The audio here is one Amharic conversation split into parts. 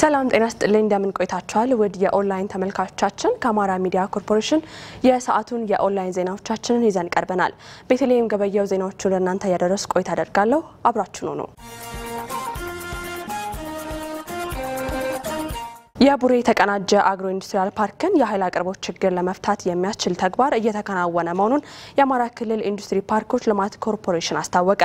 ሰላም ጤና ስጥልኝ፣ እንደምን ቆይታችኋል? ውድ የኦንላይን ተመልካቾቻችን ከአማራ ሚዲያ ኮርፖሬሽን የሰዓቱን የኦንላይን ዜናዎቻችንን ይዘን ቀርበናል። ቤተልሔም ገበያው ዜናዎቹን ለእናንተ እያደረስኩ ቆይታ አደርጋለሁ። አብራችሁን ሁኑ። የቡሬ የተቀናጀ አግሮ ኢንዱስትሪያል ፓርክን የኃይል አቅርቦት ችግር ለመፍታት የሚያስችል ተግባር እየተከናወነ መሆኑን የአማራ ክልል ኢንዱስትሪ ፓርኮች ልማት ኮርፖሬሽን አስታወቀ።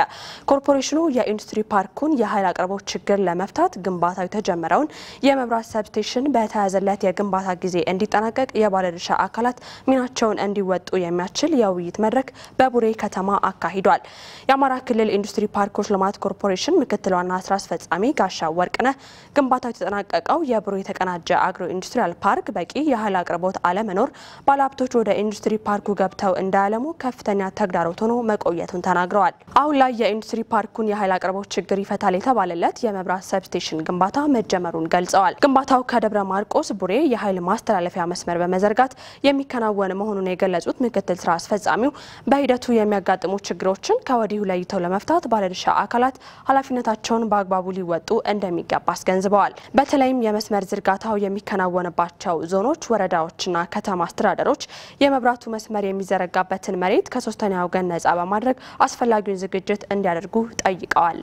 ኮርፖሬሽኑ የኢንዱስትሪ ፓርኩን የኃይል አቅርቦት ችግር ለመፍታት ግንባታው የተጀመረውን የመብራት ሰብስቴሽን በተያዘለት የግንባታ ጊዜ እንዲጠናቀቅ የባለድርሻ አካላት ሚናቸውን እንዲወጡ የሚያስችል የውይይት መድረክ በቡሬ ከተማ አካሂዷል። የአማራ ክልል ኢንዱስትሪ ፓርኮች ልማት ኮርፖሬሽን ምክትል ዋና ስራ አስፈጻሚ ጋሻ ወርቅነህ ግንባታው የተጠናቀቀው የቡሬ የተቀናጀ አግሮ ኢንዱስትሪያል ፓርክ በቂ የኃይል አቅርቦት አለመኖር ባለሀብቶች ወደ ኢንዱስትሪ ፓርኩ ገብተው እንዳያለሙ ከፍተኛ ተግዳሮት ሆኖ መቆየቱን ተናግረዋል። አሁን ላይ የኢንዱስትሪ ፓርኩን የኃይል አቅርቦት ችግር ይፈታል የተባለለት የመብራት ሰብስቴሽን ግንባታ መጀመሩን ገልጸዋል። ግንባታው ከደብረ ማርቆስ ቡሬ የኃይል ማስተላለፊያ መስመር በመዘርጋት የሚከናወን መሆኑን የገለጹት ምክትል ስራ አስፈጻሚው በሂደቱ የሚያጋጥሙ ችግሮችን ከወዲሁ ለይተው ለመፍታት ባለድርሻ አካላት ኃላፊነታቸውን በአግባቡ ሊወጡ እንደሚገባ አስገንዝበዋል። በተለይም የመስመር ዝርጋታው የሚከናወንባቸው ዞኖች፣ ወረዳዎችና ከተማ አስተዳደሮች የመብራቱ መስመር የሚዘረጋበትን መሬት ከሶስተኛ ወገን ነጻ በማድረግ አስፈላጊውን ዝግጅት እንዲያደርጉ ጠይቀዋል።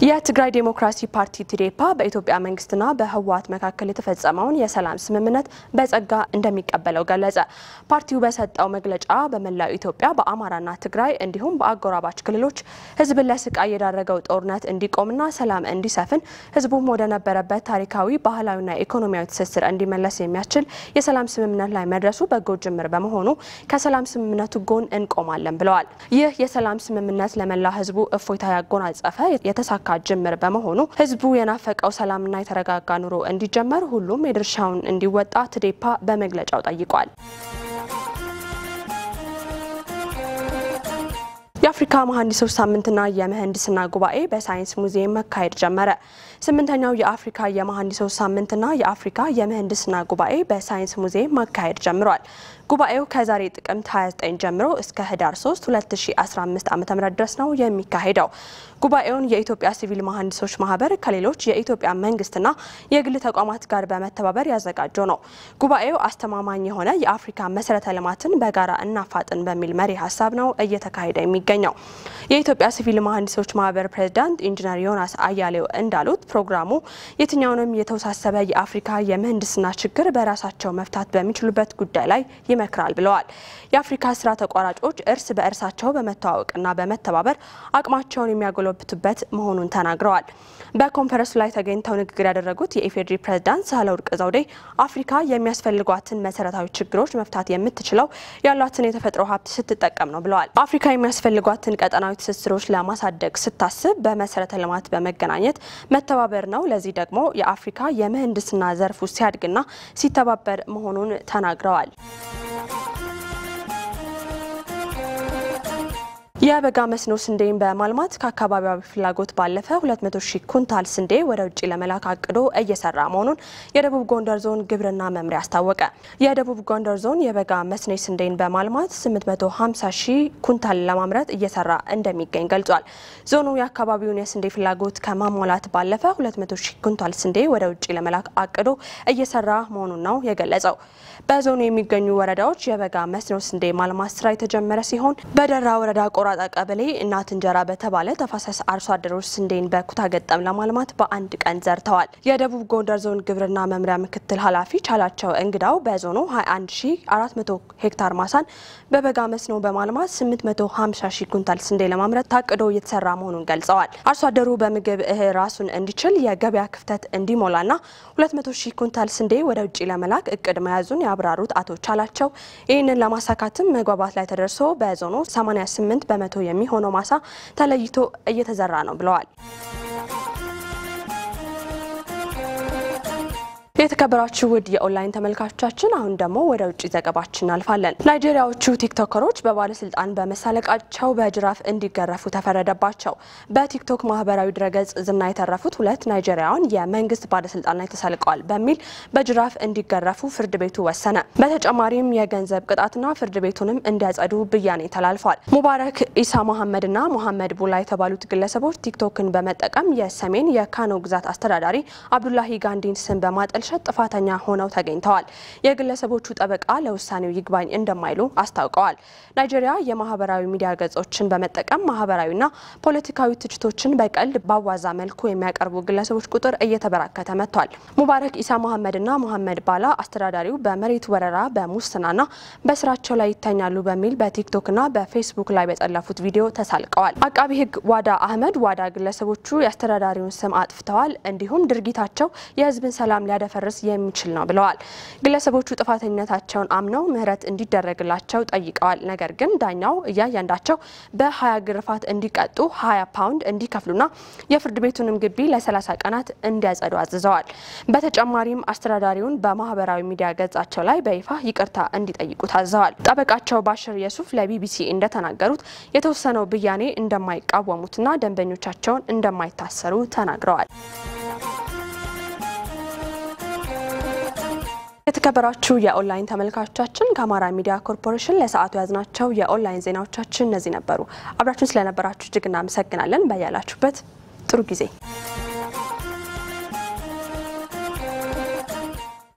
የትግራይ ዴሞክራሲ ፓርቲ ቲዴፓ በኢትዮጵያ መንግስትና በህወሓት መካከል የተፈጸመውን የሰላም ስምምነት በጸጋ እንደሚቀበለው ገለጸ። ፓርቲው በሰጠው መግለጫ በመላው ኢትዮጵያ በአማራና ትግራይ እንዲሁም በአጎራባች ክልሎች ህዝብን ለስቃይ የዳረገው ጦርነት እንዲቆምና ሰላም እንዲሰፍን ህዝቡም ወደ ነበረበት ታሪካዊ፣ ባህላዊና ኢኮኖሚያዊ ትስስር እንዲመለስ የሚያስችል የሰላም ስምምነት ላይ መድረሱ በጎ ጅምር በመሆኑ ከሰላም ስምምነቱ ጎን እንቆማለን ብለዋል። ይህ የሰላም ስምምነት ለመላ ህዝቡ እፎይታ ያጎናጸፈ የተሳካ ጅምር በመሆኑ ህዝቡ የናፈቀው ሰላምና የተረጋጋ ኑሮ እንዲጀመር ሁሉም የድርሻውን እንዲወጣ ትዴፓ በመግለጫው ጠይቋል። የአፍሪካ መሐንዲሶች ሳምንትና የምህንድስና ጉባኤ በሳይንስ ሙዚየም መካሄድ ጀመረ። ስምንተኛው የአፍሪካ የመሐንዲሶች ሳምንትና የአፍሪካ የምህንድስና ጉባኤ በሳይንስ ሙዚየም መካሄድ ጀምሯል። ጉባኤው ከዛሬ ጥቅምት 29 ጀምሮ እስከ ህዳር 3 2015 ዓ.ም ድረስ ነው የሚካሄደው። ጉባኤውን የኢትዮጵያ ሲቪል መሐንዲሶች ማህበር ከሌሎች የኢትዮጵያ መንግስትና የግል ተቋማት ጋር በመተባበር ያዘጋጀው ነው። ጉባኤው አስተማማኝ የሆነ የአፍሪካ መሰረተ ልማትን በጋራ እናፋጥን በሚል መሪ ሀሳብ ነው እየተካሄደ የሚገኘው። የኢትዮጵያ ሲቪል መሐንዲሶች ማህበር ፕሬዚዳንት ኢንጂነር ዮናስ አያሌው እንዳሉት ፕሮግራሙ የትኛውንም የተወሳሰበ የአፍሪካ የምህንድስና ችግር በራሳቸው መፍታት በሚችሉበት ጉዳይ ላይ ይመክራል ብለዋል። የአፍሪካ ስራ ተቋራጮች እርስ በእርሳቸው በመተዋወቅና በመተባበር አቅማቸውን የሚያጎለብቱበት መሆኑን ተናግረዋል። በኮንፈረንሱ ላይ ተገኝተው ንግግር ያደረጉት የኢፌዴሪ ፕሬዝዳንት ሳህለወርቅ ዘውዴ አፍሪካ የሚያስፈልጓትን መሰረታዊ ችግሮች መፍታት የምትችለው ያሏትን የተፈጥሮ ሀብት ስትጠቀም ነው ብለዋል። አፍሪካ የሚያስፈልጓትን ቀጠናዊ ትስስሮች ለማሳደግ ስታስብ በመሰረተ ልማት በመገናኘት መተባበር ነው። ለዚህ ደግሞ የአፍሪካ የምህንድስና ዘርፉ ሲያድግና ሲተባበር መሆኑን ተናግረዋል። የበጋ መስኖ ስንዴን በማልማት ከአካባቢያዊ ፍላጎት ባለፈ 200 ሺህ ኩንታል ስንዴ ወደ ውጭ ለመላክ አቅዶ እየሰራ መሆኑን የደቡብ ጎንደር ዞን ግብርና መምሪያ አስታወቀ። የደቡብ ጎንደር ዞን የበጋ መስኖ ስንዴን በማልማት 850 ሺህ ኩንታል ለማምረት እየሰራ እንደሚገኝ ገልጿል። ዞኑ የአካባቢውን የስንዴ ፍላጎት ከማሟላት ባለፈ 200 ሺህ ኩንታል ስንዴ ወደ ውጭ ለመላክ አቅዶ እየሰራ መሆኑን ነው የገለጸው። በዞኑ የሚገኙ ወረዳዎች የበጋ መስኖ ስንዴ ማልማት ስራ የተጀመረ ሲሆን በደራ ወረዳ ቆራጣ ቀበሌ እናት እንጀራ በተባለ ተፋሰስ አርሶ አደሮች ስንዴን በኩታ ገጠም ለማልማት በአንድ ቀን ዘርተዋል። የደቡብ ጎንደር ዞን ግብርና መምሪያ ምክትል ኃላፊ ቻላቸው እንግዳው በዞኑ 21400 ሄክታር ማሳን በበጋ መስኖ በማልማት 850 ሺህ ኩንታል ስንዴ ለማምረት ታቅዶ እየተሰራ መሆኑን ገልጸዋል። አርሶ አደሩ በምግብ እህል ራሱን እንዲችል የገበያ ክፍተት እንዲሞላና 200 ሺህ ኩንታል ስንዴ ወደ ውጭ ለመላክ እቅድ መያዙን ያብራሩት አቶ ቻላቸው ይህንን ለማሳካትም መግባባት ላይ ተደርሶ በዞኑ 88 በመቶ የሚሆነው ማሳ ተለይቶ እየተዘራ ነው ብለዋል። የተከበራችሁ ውድ የኦንላይን ተመልካቾቻችን አሁን ደግሞ ወደ ውጭ ዘገባችን እናልፋለን። ናይጄሪያዎቹ ቲክቶከሮች በባለስልጣን በመሳለቃቸው በጅራፍ እንዲገረፉ ተፈረደባቸው። በቲክቶክ ማህበራዊ ድረገጽ ዝና ያተረፉት ሁለት ናይጄሪያውያን የመንግስት ባለስልጣናት ተሳልቀዋል በሚል በጅራፍ እንዲገረፉ ፍርድ ቤቱ ወሰነ። በተጨማሪም የገንዘብ ቅጣትና ፍርድ ቤቱንም እንዲያጸዱ ብያኔ ተላልፏል። ሙባረክ ኢሳ መሐመድና መሐመድ ቡላ የተባሉት ግለሰቦች ቲክቶክን በመጠቀም የሰሜን የካኖ ግዛት አስተዳዳሪ አብዱላሂ ጋንዲን ስም በማጠልሸት ጥፋተኛ ሆነው ተገኝተዋል። የግለሰቦቹ ጠበቃ ለውሳኔው ይግባኝ እንደማይሉ አስታውቀዋል። ናይጄሪያ የማህበራዊ ሚዲያ ገጾችን በመጠቀም ማህበራዊና ፖለቲካዊ ትችቶችን በቀልድ ባዋዛ መልኩ የሚያቀርቡ ግለሰቦች ቁጥር እየተበራከተ መጥቷል። ሙባረክ ኢሳ መሐመድና መሐመድ ባላ አስተዳዳሪው በመሬት ወረራ፣ በሙስናና በስራቸው ላይ ይተኛሉ በሚል በቲክቶክና በፌስቡክ ላይ በጠለፉት ቪዲዮ ተሳልቀዋል። አቃቢ ሕግ ዋዳ አህመድ ዋዳ ግለሰቦቹ የአስተዳዳሪውን ስም አጥፍተዋል፣ እንዲሁም ድርጊታቸው የህዝብን ሰላም ሊያደፈርስ የሚችል ነው ብለዋል። ግለሰቦቹ ጥፋተኝነታቸውን አምነው ምህረት እንዲደረግላቸው ጠይቀዋል። ነገር ግን ዳኛው እያንዳንዳቸው በ20 ግርፋት እንዲቀጡ 20 ፓውንድ እንዲከፍሉና የፍርድ ቤቱንም ግቢ ለ30 ቀናት እንዲያጸዱ አዝዘዋል። በተጨማሪም አስተዳዳሪውን በማህበራዊ ሚዲያ ገጻቸው ላይ በይፋ ይቅርታ እንዲጠይቁ ታዘዋል። ጠበቃቸው ባሽር የሱፍ ለቢቢሲ እንደተናገሩት የተወሰነው ብያኔ እንደማይቃወሙትና ደንበኞቻቸውን እንደማይታሰሩ ተናግረዋል። የተከበራችሁ የኦንላይን ተመልካቾቻችን ከአማራ ሚዲያ ኮርፖሬሽን ለሰዓቱ የያዝናቸው የኦንላይን ዜናዎቻችን እነዚህ ነበሩ። አብራችሁን ስለነበራችሁ እጅግ እናመሰግናለን። በያላችሁበት ጥሩ ጊዜ